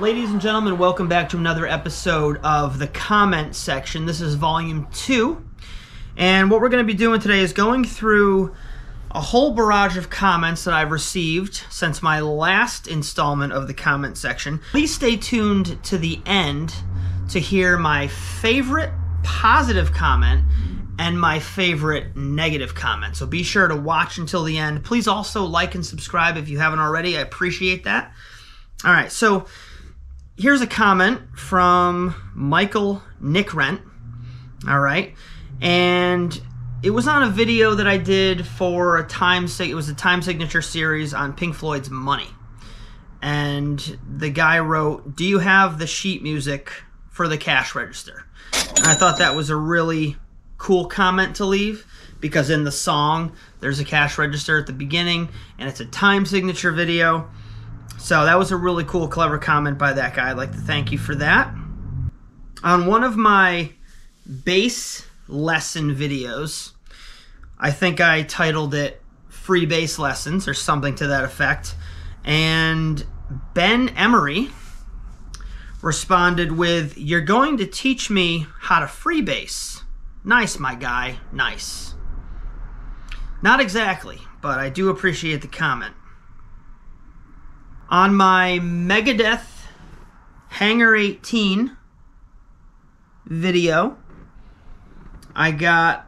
Ladies and gentlemen, welcome back to another episode of the comment section. This is volume two. And what we're going to be doing today is going through a whole barrage of comments that I've received since my last installment of the comment section. Please stay tuned to the end to hear my favorite positive comment and my favorite negative comment. So be sure to watch until the end. Please also like and subscribe if you haven't already. I appreciate that. All right, so here's a comment from Michael Nickrent. All right. And it was on a video that I did for a time sig- it was a time signature series on Pink Floyd's Money. And the guy wrote, "Do you have the sheet music for the cash register?" And I thought that was a really cool comment to leave because in the song there's a cash register at the beginning and it's a time signature video so that was a really cool, clever comment by that guy. I'd like to thank you for that. On one of my bass lesson videos, I think I titled it Free Bass Lessons or something to that effect. And Ben Emery responded with, You're going to teach me how to free bass. Nice, my guy. Nice. Not exactly, but I do appreciate the comment. On my Megadeth Hangar 18 video, I got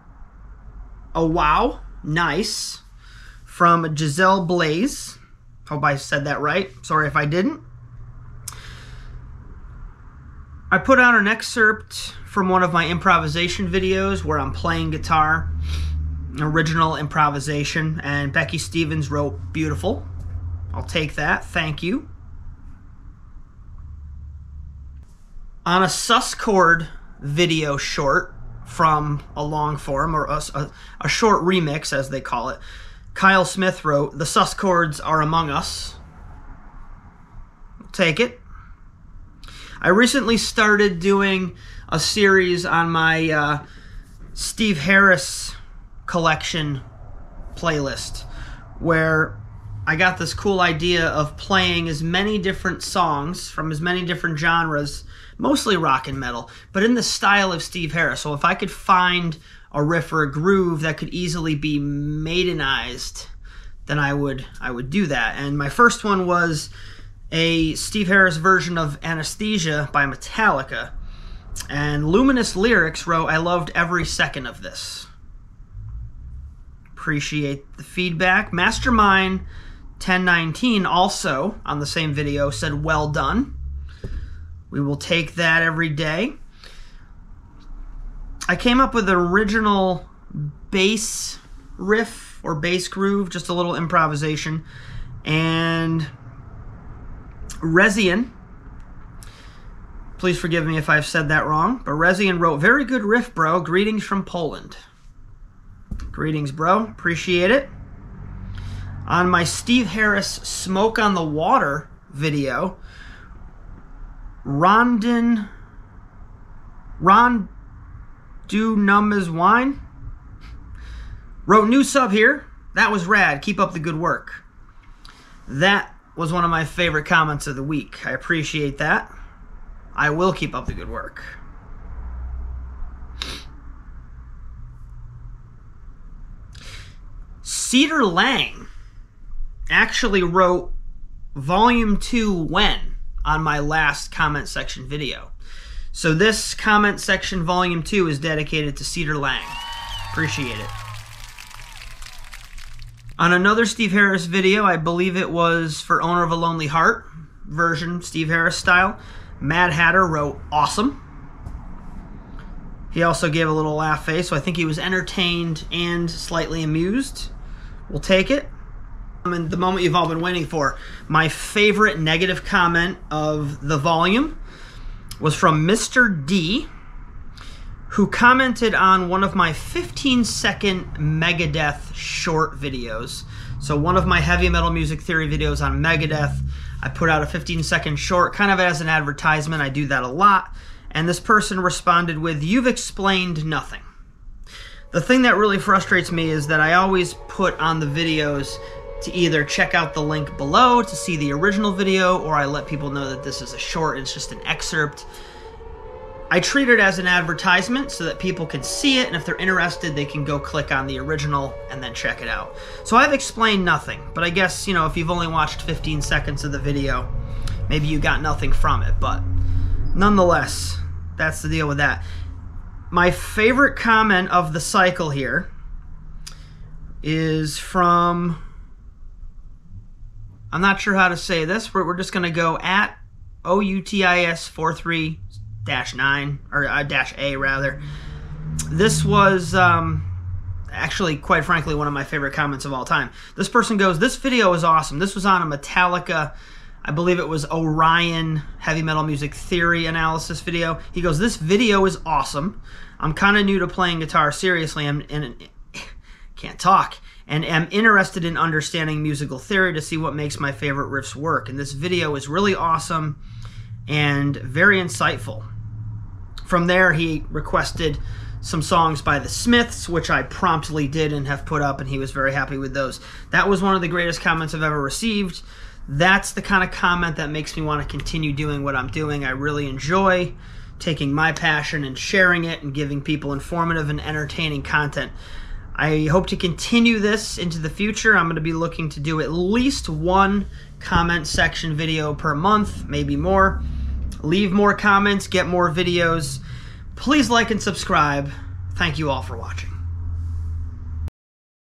a wow, nice, from Giselle Blaze. Hope I said that right. Sorry if I didn't. I put out an excerpt from one of my improvisation videos where I'm playing guitar, original improvisation, and Becky Stevens wrote beautiful. I'll take that. Thank you. On a sus chord video short from a long form, or a, a, a short remix as they call it, Kyle Smith wrote, The sus chords are among us. Take it. I recently started doing a series on my uh, Steve Harris collection playlist where I got this cool idea of playing as many different songs from as many different genres, mostly rock and metal, but in the style of Steve Harris. So if I could find a riff or a groove that could easily be maidenized, then I would I would do that. And my first one was a Steve Harris version of Anesthesia by Metallica. And Luminous Lyrics wrote, I loved every second of this. Appreciate the feedback. Mastermind 1019 also on the same video said well done. We will take that every day. I came up with an original bass riff or bass groove, just a little improvisation. And Rezian, please forgive me if I've said that wrong, but Rezian wrote, Very good riff, bro. Greetings from Poland. Greetings, bro. Appreciate it on my Steve Harris Smoke on the Water video, Rondon Ron Do Numb as Wine wrote new sub here. That was rad. Keep up the good work. That was one of my favorite comments of the week. I appreciate that. I will keep up the good work. Cedar Lang actually wrote volume 2 when on my last comment section video. So this comment section volume 2 is dedicated to Cedar Lang. Appreciate it. On another Steve Harris video, I believe it was for Owner of a Lonely Heart version, Steve Harris style, Mad Hatter wrote awesome. He also gave a little laugh face, so I think he was entertained and slightly amused. We'll take it and the moment you've all been waiting for. My favorite negative comment of the volume was from Mr. D, who commented on one of my 15 second Megadeth short videos. So, one of my heavy metal music theory videos on Megadeth, I put out a 15 second short kind of as an advertisement. I do that a lot. And this person responded with, You've explained nothing. The thing that really frustrates me is that I always put on the videos to either check out the link below to see the original video, or I let people know that this is a short, it's just an excerpt. I treat it as an advertisement so that people can see it, and if they're interested, they can go click on the original and then check it out. So I've explained nothing, but I guess, you know, if you've only watched 15 seconds of the video, maybe you got nothing from it, but nonetheless, that's the deal with that. My favorite comment of the cycle here is from. I'm not sure how to say this. We're, we're just going to go at OUTIS 43 9, or uh, dash A rather. This was um, actually, quite frankly, one of my favorite comments of all time. This person goes, This video is awesome. This was on a Metallica I believe it was Orion Heavy Metal Music Theory analysis video. He goes, This video is awesome. I'm kind of new to playing guitar seriously and, and can't talk and am interested in understanding musical theory to see what makes my favorite riffs work. And this video is really awesome and very insightful. From there, he requested some songs by the Smiths, which I promptly did and have put up, and he was very happy with those. That was one of the greatest comments I've ever received that's the kind of comment that makes me want to continue doing what I'm doing. I really enjoy taking my passion and sharing it and giving people informative and entertaining content. I hope to continue this into the future. I'm going to be looking to do at least one comment section video per month, maybe more. Leave more comments, get more videos. Please like and subscribe. Thank you all for watching.